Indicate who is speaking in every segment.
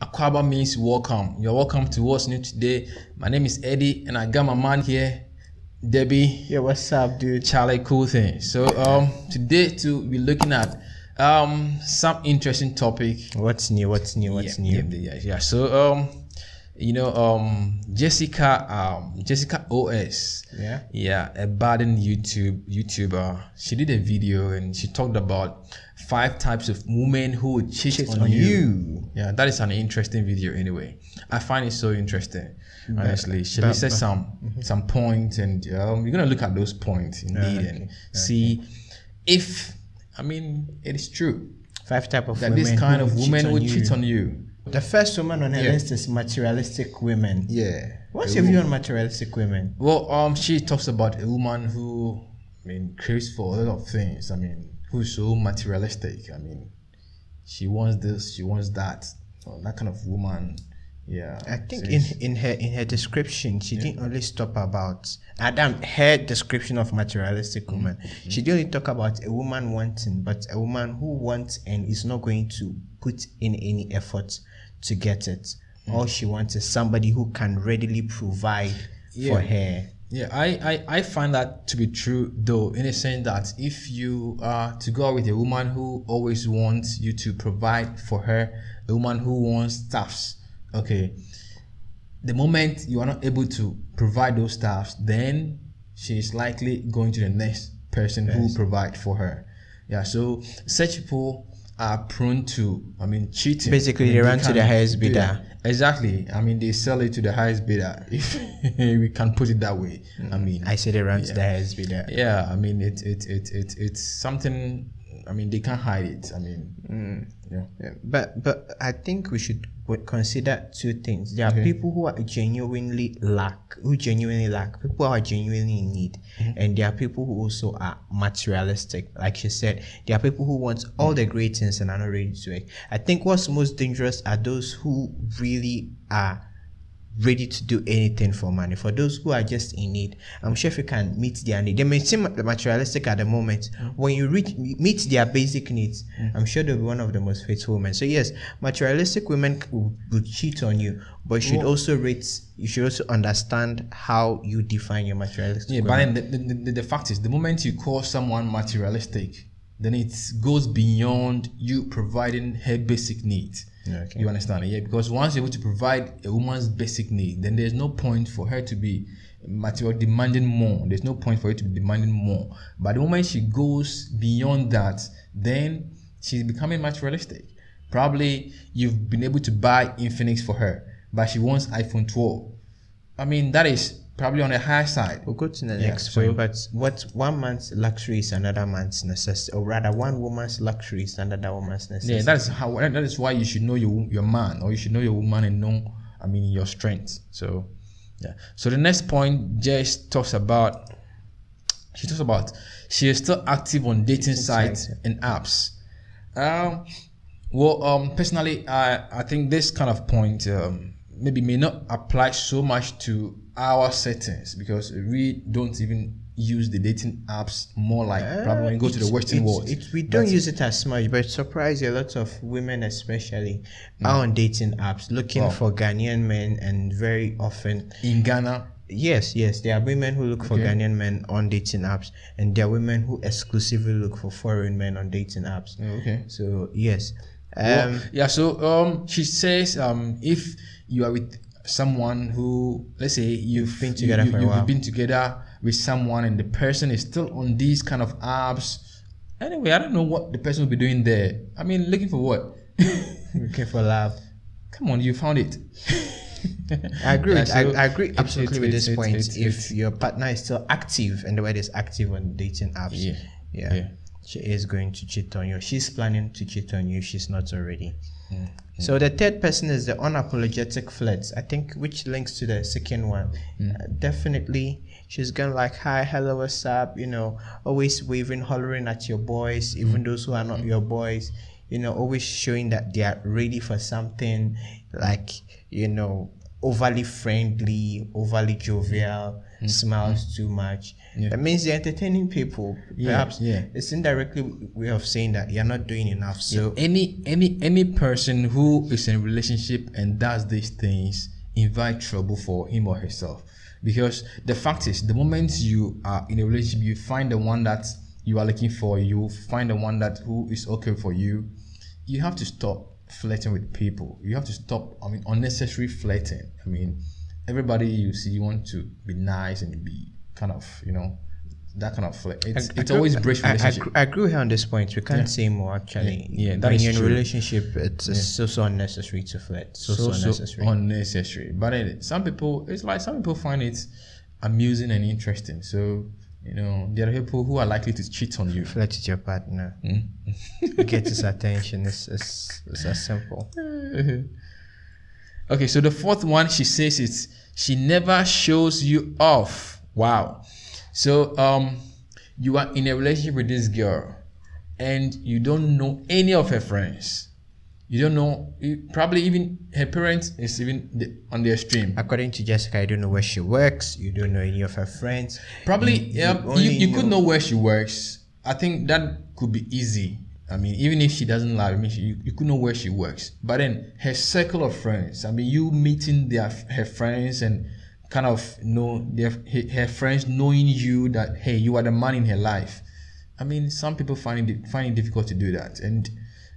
Speaker 1: Akwaba means welcome. You're welcome to what's new today. My name is Eddie, and I got my man here, Debbie.
Speaker 2: Yeah, what's up, dude?
Speaker 1: Charlie, cool thing. So um, today to be looking at um some interesting topic.
Speaker 2: What's new? What's new? What's
Speaker 1: yeah,
Speaker 2: new?
Speaker 1: Yeah, yeah, yeah. So um, you know um Jessica um Jessica OS.
Speaker 2: Yeah.
Speaker 1: Yeah, a Baden YouTube YouTuber. She did a video and she talked about five types of women who would cheat,
Speaker 2: Cheat
Speaker 1: on,
Speaker 2: on
Speaker 1: you.
Speaker 2: you.
Speaker 1: Yeah, that is an interesting video anyway. I find it so interesting. Honestly, she
Speaker 2: but-
Speaker 1: listed
Speaker 2: but-
Speaker 1: some some points, and um, we're gonna look at those points indeed
Speaker 2: okay,
Speaker 1: and see if I mean it is true
Speaker 2: Five type of
Speaker 1: that
Speaker 2: women.
Speaker 1: this kind of
Speaker 2: woman
Speaker 1: would cheat on you.
Speaker 2: The first woman on her
Speaker 1: Yeah.
Speaker 2: list is materialistic women.
Speaker 1: Yeah.
Speaker 2: What's your view on materialistic women?
Speaker 1: Well, um, she talks about a woman who, I mean, craves for a lot of things. I mean, who's so materialistic. I mean, she wants this, she wants that. So that kind of woman. Yeah.
Speaker 2: I think in, in her in her description, she didn't only stop about Adam. Her description of materialistic
Speaker 1: Mm-hmm.
Speaker 2: woman, she didn't only talk about a woman wanting, but a woman who wants and is not going to put in any effort to get it.
Speaker 1: Mm.
Speaker 2: All she wants is somebody who can readily provide
Speaker 1: Yeah.
Speaker 2: for her.
Speaker 1: Yeah, I, I, I find that to be true though, in a sense that if you are to go out with a woman who always wants you to provide for her, a woman who wants stuffs, okay, the moment you are not able to provide those stuffs, then she is likely going to the next person who will provide for her. Yeah, so such people are prone to, I mean, cheating.
Speaker 2: Basically,
Speaker 1: I mean,
Speaker 2: they run to the highest bidder.
Speaker 1: Exactly. I mean, they sell it to the highest bidder, if we can put it that way. I mm. mean,
Speaker 2: I said around to the highest bidder.
Speaker 1: yeah. I mean, it, it, it, it, it's something. I mean, they can't hide it. I mean, mm. yeah.
Speaker 2: Yeah, But but I think we should consider two things. There are
Speaker 1: Okay.
Speaker 2: people who are genuinely lack, who genuinely lack. People who are genuinely in need, mm-hmm. and there are people who also are materialistic. Like she said, there are people who want all the great things and are not ready to it. I think what's most dangerous are those who really are ready to do anything for money. For those who are just in need, I'm sure if you can meet their need, they may seem materialistic at the moment. Mm. When you reach meet their basic needs, mm. I'm sure they'll be one of the most faithful women. So yes, materialistic women will, cheat on you, but you should
Speaker 1: Well-
Speaker 2: also rate. You should also understand how you define your materialistic.
Speaker 1: Yeah, but
Speaker 2: women.
Speaker 1: then the, the, the, the fact is, the moment you call someone materialistic, then it goes beyond you providing her basic needs.
Speaker 2: Okay.
Speaker 1: You understand? Yeah, because once you're able to provide a woman's basic need, then there's no point for her to be material demanding more. There's no point for her to be demanding more. But the moment she goes beyond that, then she's becoming materialistic. Probably you've been able to buy Infinix for her, but she wants iPhone 12. I mean, that is probably on the high side.
Speaker 2: We'll go to the
Speaker 1: Yeah,
Speaker 2: next
Speaker 1: so-
Speaker 2: point. But what one man's luxury is another man's necessity, or rather, one woman's luxury is another woman's necessity.
Speaker 1: Yeah, that's how. That is why you should know your your man, or you should know your woman and know, I mean, your strengths. So, yeah. So the next point, Jess talks about. She talks about she is still active on dating sites
Speaker 2: sites,
Speaker 1: and apps. Um, well, um, personally, I I think this kind of point um, maybe may not apply so much to our settings because we don't even use the dating apps more like probably when you go to the Western world.
Speaker 2: it's- we don't use it as much, but surprise a lot of women, especially, are on dating apps looking
Speaker 1: Mm.
Speaker 2: For Ghanaian men, and very often,
Speaker 1: in Ghana,
Speaker 2: yes, yes, there are women who look for
Speaker 1: Okay.
Speaker 2: Ghanaian men on dating apps, and there are women who exclusively look for foreign men on dating apps.
Speaker 1: okay.
Speaker 2: So yes,
Speaker 1: Well,
Speaker 2: um,
Speaker 1: yeah, so um, she says um, if you are with someone who, let's say you've
Speaker 2: been together
Speaker 1: you,
Speaker 2: for a
Speaker 1: you've
Speaker 2: while.
Speaker 1: been together with someone and the person is still on these kind of apps. Anyway, I don't know what the person will be doing there. I mean, looking for what?
Speaker 2: looking for love.
Speaker 1: Come on, you found it.
Speaker 2: I agree.
Speaker 1: Yeah,
Speaker 2: with,
Speaker 1: so
Speaker 2: I, I agree absolutely
Speaker 1: it-
Speaker 2: with this
Speaker 1: it-
Speaker 2: point.
Speaker 1: it-
Speaker 2: if your partner is still active, and the word is active on dating apps,
Speaker 1: Yeah.
Speaker 2: yeah,
Speaker 1: Yeah.
Speaker 2: she is going to cheat on you. She's planning to cheat on you. She's not already.
Speaker 1: Mm.
Speaker 2: So the third person is the unapologetic flirt. I think which links to the second one.
Speaker 1: Mm.
Speaker 2: Uh, definitely, she's gonna like hi, hello, what's up? You know, always waving, hollering at your boys,
Speaker 1: Mm.
Speaker 2: even those who are not your boys. You know, always showing that they are ready for something. Like you know, overly friendly, overly jovial, mm. Mm. smiles too much.
Speaker 1: Yeah.
Speaker 2: That means you're entertaining people.
Speaker 1: Yeah,
Speaker 2: Perhaps
Speaker 1: yeah.
Speaker 2: it's indirectly way of saying that you're not doing enough. So
Speaker 1: any any any person who is in a relationship and does these things invite trouble for him or herself because the fact is the moment you are in a relationship you find the one that you are looking for you find the one that who is okay for you you have to stop flirting with people you have to stop i mean unnecessary flirting i mean everybody you see you want to be nice and be kind of you know that kind of flirt it's,
Speaker 2: I
Speaker 1: it's
Speaker 2: agree-
Speaker 1: always breaks
Speaker 2: I- I,
Speaker 1: relationship
Speaker 2: agree- I agree with her on this point. We can't say more actually.
Speaker 1: Yeah, yeah, that
Speaker 2: when you're in a relationship, it's it's so so unnecessary to flirt. So so, unnecessary.
Speaker 1: unnecessary. But it, some people, it's like some people find it amusing and interesting. So you know, there are people who are likely to cheat on you.
Speaker 2: flirt with your partner.
Speaker 1: Hmm?
Speaker 2: Get his attention. It's, it's, it's as simple.
Speaker 1: Okay, so the fourth one, she says it's she never shows you off. Wow. So um, you are in a relationship with this girl, and you don't know any of her friends. You don't know probably even her parents is even the, on the extreme.
Speaker 2: According to Jessica, you don't know where she works. You don't know any of her friends.
Speaker 1: Probably,
Speaker 2: You-
Speaker 1: yeah,
Speaker 2: you
Speaker 1: you, you, could
Speaker 2: know-
Speaker 1: where she works. I think that could be easy. I mean, even if she doesn't lie, I mean, she, you, you could know where she works. But then her circle of friends, I mean, you meeting their her friends and kind of know their her, her friends knowing you that hey, you are the man in her life. I mean, some people find it find it difficult to do that, and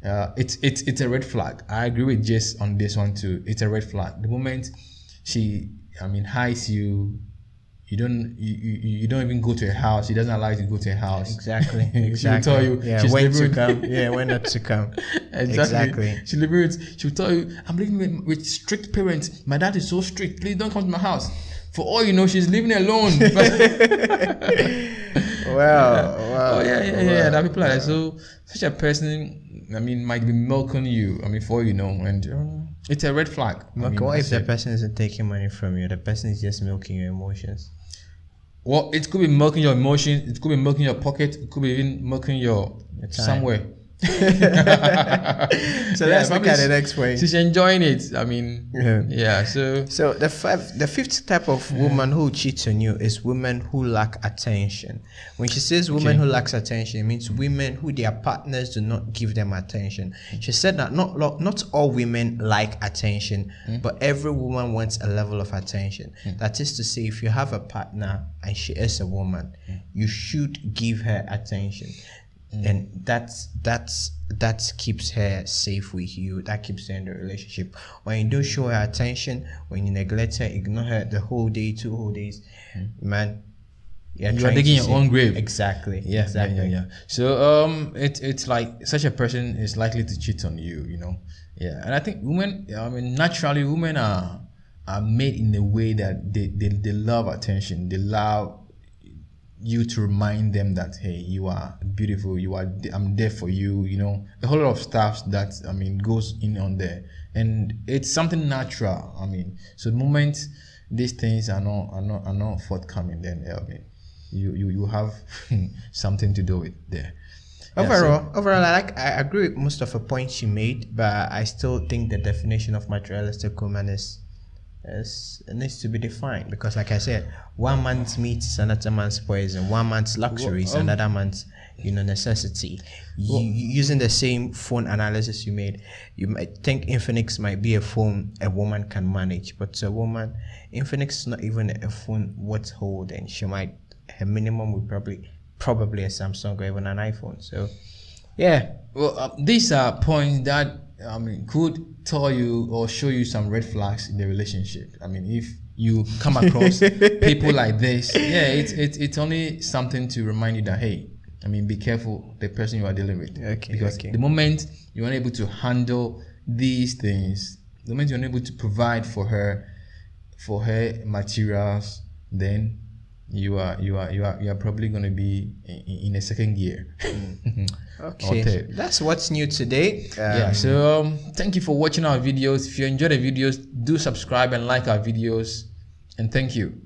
Speaker 1: uh, it's it's it's a red flag. I agree with Jess on this one too. It's a red flag. The moment she, I mean, hides you, you don't you, you, you don't even go to her house. She doesn't allow you to go to her house.
Speaker 2: Exactly. exactly.
Speaker 1: She'll tell you
Speaker 2: Yeah,
Speaker 1: she's
Speaker 2: when to come. Yeah, when not to come.
Speaker 1: Exactly.
Speaker 2: Exactly.
Speaker 1: She with, she'll tell you, I'm living with, with strict parents. My dad is so strict. Please don't come to my house. For all you know, she's living alone.
Speaker 2: Well, well.
Speaker 1: oh yeah, yeah, yeah, yeah. Are people like. So such a person, I mean, might be milking you. I mean, for you know, and uh, it's a red flag. I mean,
Speaker 2: what if the
Speaker 1: it.
Speaker 2: person isn't taking money from you? The person is just milking your emotions.
Speaker 1: Well, it could be milking your emotions. It could be milking your pocket. It could be even milking your
Speaker 2: time.
Speaker 1: somewhere.
Speaker 2: So
Speaker 1: Yeah,
Speaker 2: let's look
Speaker 1: probably
Speaker 2: at the next point.
Speaker 1: She's enjoying it. I mean,
Speaker 2: Yeah.
Speaker 1: yeah. So
Speaker 2: So the five, the fifth type of woman who cheats on you is women who lack attention. When she says women
Speaker 1: Okay.
Speaker 2: who lacks attention, it means women who their partners do not give them attention. She said that not not all women like attention, hmm? but every woman wants a level of attention. Hmm. That is to say, if you have a partner and she is a woman, hmm. you should give her attention. And that's that's that keeps her safe with you. That keeps her in the relationship. When you don't show her attention, when you neglect her, ignore her the whole day, two whole days, man, you're
Speaker 1: You are digging your own grave.
Speaker 2: Exactly.
Speaker 1: yeah,
Speaker 2: Exactly.
Speaker 1: yeah, yeah, yeah. So um, it it's like such a person is likely to cheat on you. You know, yeah. And I think women, I mean, naturally, women are are made in a way that they they, they love attention. They love you to remind them that hey you are beautiful you are i'm there for you you know. A whole lot of stuff that i mean goes in on there. And it's something natural i mean. So the moment these things are not are not are not forthcoming then i mean you you, you have something to do with there. Yeah, so-
Speaker 2: Overall, overall, I like I agree with most of the points she made, but I still think the definition of materialistic woman is is it needs to be defined because, like I said, one man's meat is another man's poison. One man's luxury is
Speaker 1: Well, um,
Speaker 2: another man's you know necessity. You, using the same phone analysis you made, you might think Infinix might be a phone a woman can manage, but to a woman, Infinix is not even a phone worth holding. She might her minimum would probably probably a Samsung or even an iPhone. So, yeah,
Speaker 1: Well, uh, these are points that I mean could tell you or show you some red flags in the relationship. I mean, if you come across people like this, yeah, it's it's it's only something to remind you that hey, I mean, be careful the person you are dealing with.
Speaker 2: Okay,
Speaker 1: Because
Speaker 2: okay.
Speaker 1: the moment you're unable to handle these things, the moment you're unable to provide for her, for her materials, then you are you are you are you are probably going to be in, in a second gear.
Speaker 2: okay, that's what's new today. Um,
Speaker 1: yeah so um, thank you for watching our videos. If you enjoy the videos do subscribe and like our videos. And thank you